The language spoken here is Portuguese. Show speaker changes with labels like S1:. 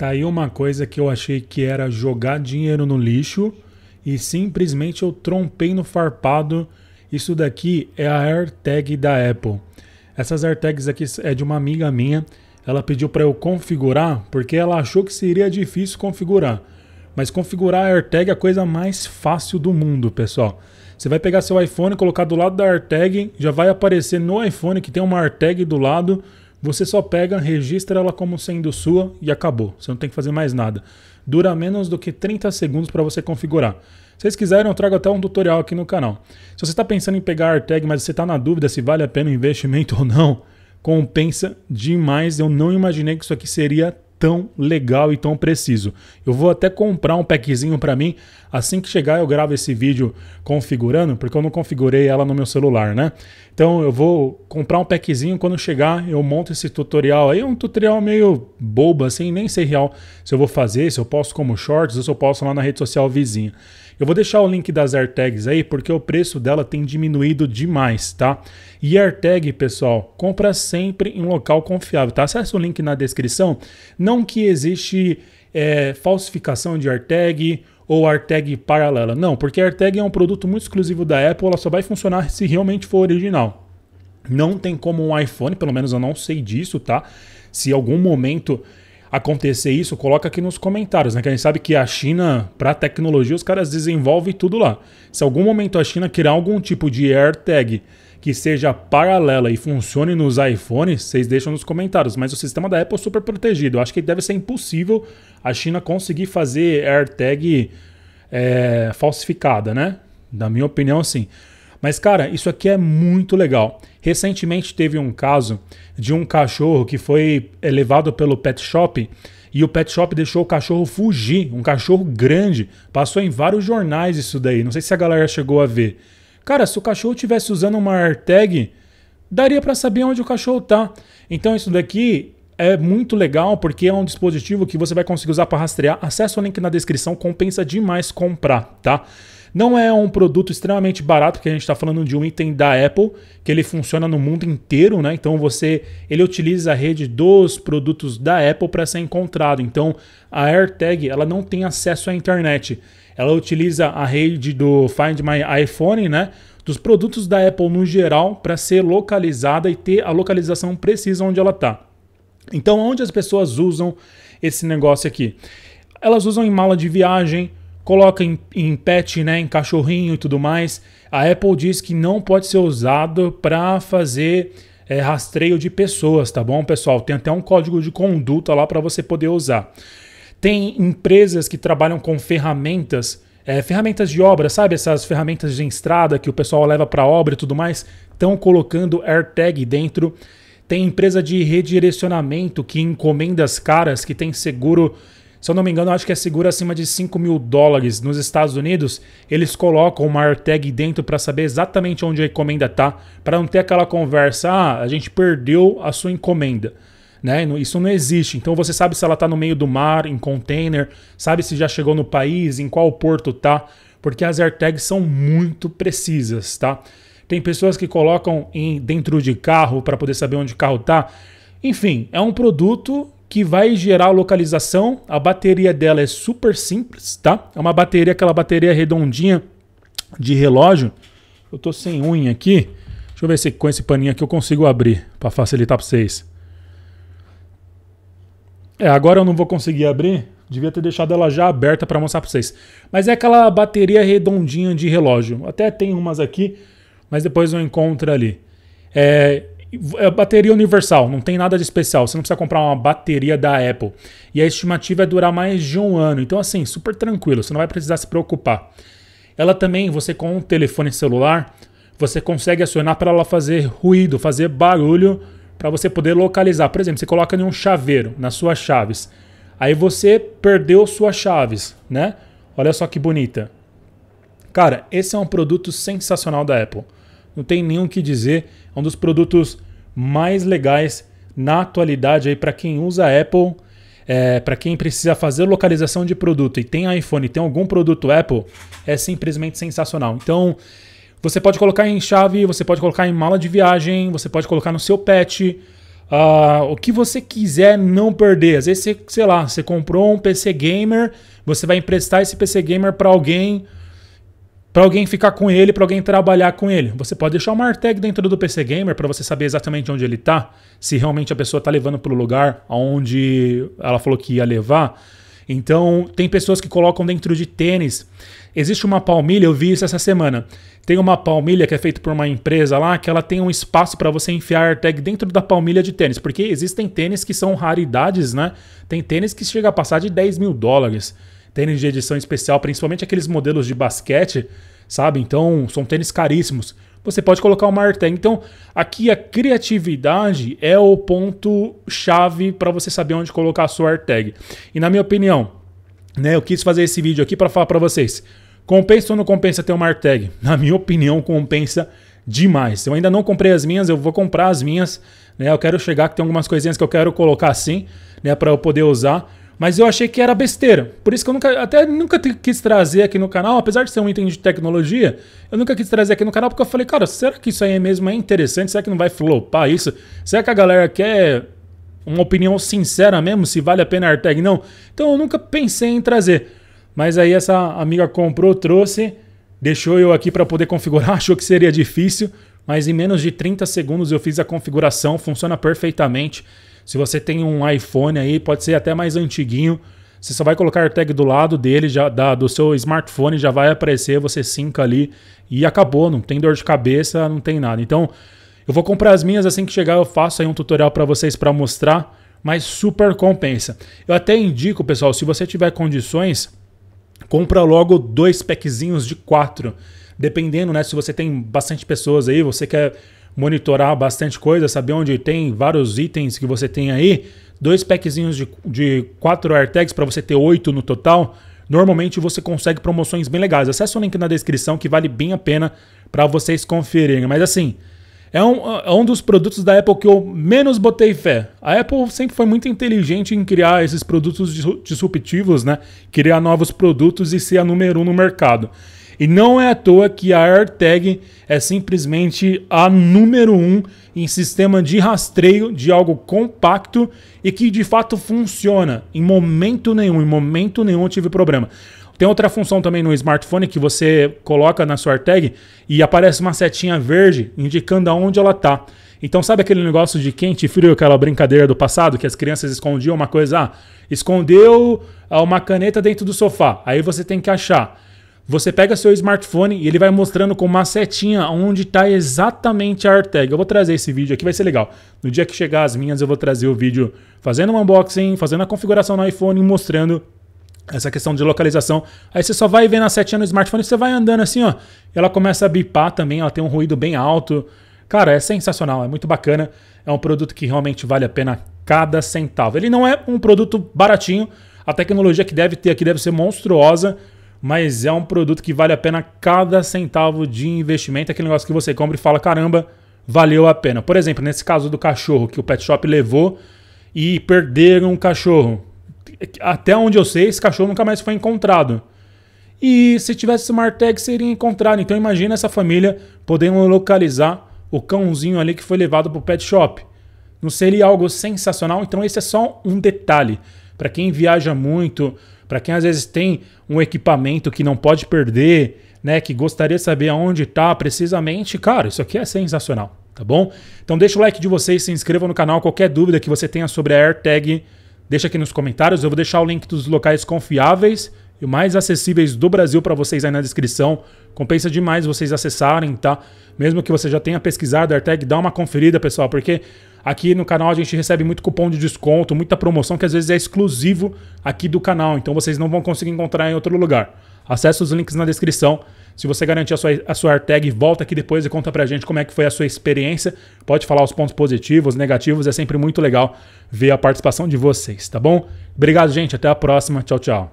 S1: Tá aí uma coisa que eu achei que era jogar dinheiro no lixo e simplesmente eu trompei no farpado. Isso daqui é a AirTag da Apple. Essas AirTags aqui é de uma amiga minha. Ela pediu para eu configurar porque ela achou que seria difícil configurar. Mas configurar a AirTag é a coisa mais fácil do mundo, pessoal. Você vai pegar seu iPhone, colocar do lado da AirTag, já vai aparecer no iPhone que tem uma AirTag do lado você só pega, registra ela como sendo sua e acabou. Você não tem que fazer mais nada. Dura menos do que 30 segundos para você configurar. Se vocês quiserem, eu trago até um tutorial aqui no canal. Se você está pensando em pegar a AirTag, mas você está na dúvida se vale a pena o investimento ou não, compensa demais. Eu não imaginei que isso aqui seria tão legal e tão preciso. Eu vou até comprar um packzinho para mim. Assim que chegar, eu gravo esse vídeo configurando, porque eu não configurei ela no meu celular, né? Então eu vou comprar um packzinho. Quando chegar, eu monto esse tutorial aí. É um tutorial meio bobo, assim, nem sei real se eu vou fazer, se eu posto como shorts ou se eu posto lá na rede social vizinha. Eu vou deixar o link das AirTags aí, porque o preço dela tem diminuído demais, tá? E AirTag, pessoal, compra sempre em local confiável, tá? Acesse o link na descrição. Não que existe é, falsificação de AirTag ou AirTag paralela. Não, porque AirTag é um produto muito exclusivo da Apple, ela só vai funcionar se realmente for original. Não tem como um iPhone, pelo menos eu não sei disso, tá? Se algum momento acontecer isso, coloca aqui nos comentários, né? Que a gente sabe que a China, para tecnologia, os caras desenvolvem tudo lá. Se algum momento a China criar algum tipo de AirTag que seja paralela e funcione nos iPhones, vocês deixam nos comentários. Mas o sistema da Apple é super protegido. Eu acho que deve ser impossível a China conseguir fazer AirTag é, falsificada, né? Da minha opinião, sim. Mas, cara, isso aqui é muito legal. Recentemente teve um caso de um cachorro que foi levado pelo pet shop e o pet shop deixou o cachorro fugir. Um cachorro grande. Passou em vários jornais isso daí. Não sei se a galera chegou a ver. Cara, se o cachorro tivesse usando uma AirTag, daria para saber onde o cachorro tá. Então isso daqui é muito legal porque é um dispositivo que você vai conseguir usar para rastrear. Acesse o link na descrição, compensa demais comprar, tá? Não é um produto extremamente barato, porque a gente está falando de um item da Apple, que ele funciona no mundo inteiro, né? Então você, ele utiliza a rede dos produtos da Apple para ser encontrado. Então a AirTag, ela não tem acesso à internet. Ela utiliza a rede do Find My iPhone, né? Dos produtos da Apple no geral para ser localizada e ter a localização precisa onde ela está. Então, onde as pessoas usam esse negócio aqui? Elas usam em mala de viagem, coloca em, em pet, né, em cachorrinho e tudo mais. A Apple diz que não pode ser usado para fazer é, rastreio de pessoas, tá bom, pessoal? Tem até um código de conduta lá para você poder usar. Tem empresas que trabalham com ferramentas, é, ferramentas de obra, sabe? Essas ferramentas de estrada que o pessoal leva para obra e tudo mais, estão colocando AirTag dentro. Tem empresa de redirecionamento que encomenda as caras, que tem seguro se eu não me engano, acho que é seguro acima de 5 mil dólares nos Estados Unidos. Eles colocam uma AirTag dentro para saber exatamente onde a encomenda tá, para não ter aquela conversa, ah, a gente perdeu a sua encomenda. Né? Isso não existe. Então você sabe se ela está no meio do mar, em container, sabe se já chegou no país, em qual porto tá, porque as AirTags são muito precisas, tá? Tem pessoas que colocam em, dentro de carro para poder saber onde o carro tá. Enfim, é um produto que vai gerar localização. A bateria dela é super simples, tá? É uma bateria, aquela bateria redondinha de relógio. Eu tô sem unha aqui. Deixa eu ver se com esse paninho aqui eu consigo abrir para facilitar para vocês. É, agora eu não vou conseguir abrir. Devia ter deixado ela já aberta para mostrar para vocês. Mas é aquela bateria redondinha de relógio. Até tem umas aqui, mas depois eu encontro ali. É, é bateria universal, não tem nada de especial. Você não precisa comprar uma bateria da Apple. E a estimativa é durar mais de um ano. Então, assim, super tranquilo, você não vai precisar se preocupar. Ela também, você com um telefone celular, você consegue acionar para ela fazer ruído, fazer barulho, para você poder localizar. Por exemplo, você coloca em um chaveiro nas suas chaves. Aí você perdeu suas chaves, né? Olha só que bonita. Cara, esse é um produto sensacional da Apple não tem nenhum que dizer. É um dos produtos mais legais na atualidade aí para quem usa Apple, é, para quem precisa fazer localização de produto e tem iPhone, tem algum produto Apple, é simplesmente sensacional. Então, você pode colocar em chave, você pode colocar em mala de viagem, você pode colocar no seu pet. Uh, o que você quiser não perder. Às vezes, você, sei lá, você comprou um PC gamer, você vai emprestar esse PC gamer para alguém, para alguém ficar com ele, para alguém trabalhar com ele. Você pode deixar uma AirTag dentro do PC gamer para você saber exatamente onde ele está, se realmente a pessoa está levando para o lugar onde ela falou que ia levar. Então, tem pessoas que colocam dentro de tênis. Existe uma palmilha, eu vi isso essa semana. Tem uma palmilha que é feita por uma empresa lá que ela tem um espaço para você enfiar AirTag dentro da palmilha de tênis, porque existem tênis que são raridades, né? Tem tênis que chega a passar de 10 mil dólares. Tênis de edição especial, principalmente aqueles modelos de basquete, sabe? Então, são tênis caríssimos. Você pode colocar uma AirTag. Então, aqui a criatividade é o ponto chave para você saber onde colocar a sua AirTag. E na minha opinião, né, eu quis fazer esse vídeo aqui para falar para vocês. Compensa ou não compensa ter uma AirTag? Na minha opinião, compensa demais. Eu ainda não comprei as minhas, eu vou comprar as minhas. Né? Eu quero chegar que tem algumas coisinhas que eu quero colocar assim, né, para eu poder usar. Mas eu achei que era besteira. Por isso que eu nunca, até nunca quis trazer aqui no canal, apesar de ser um item de tecnologia, eu nunca quis trazer aqui no canal porque eu falei, cara, será que isso aí mesmo é interessante? Será que não vai flopar isso? Será que a galera quer uma opinião sincera mesmo, se vale a pena a AirTag? Não. Então eu nunca pensei em trazer. Mas aí essa amiga comprou, trouxe, deixou eu aqui para poder configurar, achou que seria difícil, mas em menos de 30 segundos eu fiz a configuração, funciona perfeitamente. Se você tem um iPhone aí, pode ser até mais antiguinho, você só vai colocar a tag do lado dele, já da, do seu smartphone, já vai aparecer, você sinca ali e acabou, não tem dor de cabeça, não tem nada. Então, eu vou comprar as minhas assim que chegar, eu faço aí um tutorial para vocês para mostrar, mas super compensa. Eu até indico, pessoal, se você tiver condições, compra logo dois packzinhos de quatro. Dependendo, né, se você tem bastante pessoas aí, você quer monitorar bastante coisa, saber onde tem vários itens que você tem aí, dois packzinhos de, de quatro AirTags para você ter oito no total, normalmente você consegue promoções bem legais. Acesse o link na descrição que vale bem a pena para vocês conferirem. Mas assim, é um, é um dos produtos da Apple que eu menos botei fé. A Apple sempre foi muito inteligente em criar esses produtos disruptivos, né? Criar novos produtos e ser a número um no mercado. E não é à toa que a AirTag é simplesmente a número um em sistema de rastreio de algo compacto e que de fato funciona. Em momento nenhum, em momento nenhum eu tive problema. Tem outra função também no smartphone que você coloca na sua AirTag e aparece uma setinha verde indicando aonde ela está. Então, sabe aquele negócio de quente e frio, aquela brincadeira do passado que as crianças escondiam uma coisa? Ah, escondeu ah, uma caneta dentro do sofá. Aí você tem que achar. Você pega seu smartphone e ele vai mostrando com uma setinha onde está exatamente a AirTag. Eu vou trazer esse vídeo aqui, vai ser legal. No dia que chegar as minhas, eu vou trazer o vídeo fazendo um unboxing, fazendo a configuração no iPhone, mostrando essa questão de localização. Aí você só vai vendo a setinha no smartphone, você vai andando assim, ó. E ela começa a bipar também, ela tem um ruído bem alto. Cara, é sensacional, é muito bacana. É um produto que realmente vale a pena cada centavo. Ele não é um produto baratinho. A tecnologia que deve ter aqui deve ser monstruosa mas é um produto que vale a pena cada centavo de investimento. Aquele negócio que você compra e fala: caramba, valeu a pena. Por exemplo, nesse caso do cachorro que o pet shop levou e perderam o cachorro. Até onde eu sei, esse cachorro nunca mais foi encontrado. E se tivesse Smart Tag, seria encontrado. Então imagina essa família podendo localizar o cãozinho ali que foi levado para o pet shop. Não seria algo sensacional? Então esse é só um detalhe. Para quem viaja muito, para quem às vezes tem um equipamento que não pode perder, né, que gostaria de saber aonde está precisamente, cara, isso aqui é sensacional, tá bom? Então deixa o like de vocês, se inscreva no canal, qualquer dúvida que você tenha sobre a AirTag, deixa aqui nos comentários, eu vou deixar o link dos locais confiáveis e mais acessíveis do Brasil para vocês aí na descrição. Compensa demais vocês acessarem, tá? Mesmo que você já tenha pesquisado a AirTag, dá uma conferida, pessoal, porque Aqui no canal a gente recebe muito cupom de desconto, muita promoção que às vezes é exclusivo aqui do canal, então vocês não vão conseguir encontrar em outro lugar. Acesse os links na descrição. Se você garantir a sua, a sua AirTag, volta aqui depois e conta pra gente como é que foi a sua experiência. Pode falar os pontos positivos, negativos, é sempre muito legal ver a participação de vocês, tá bom? Obrigado, gente. Até a próxima. Tchau, tchau.